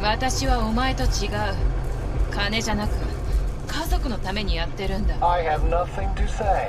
私はお前と違う金じゃなく家族のためにやってるんだ I have nothing to say.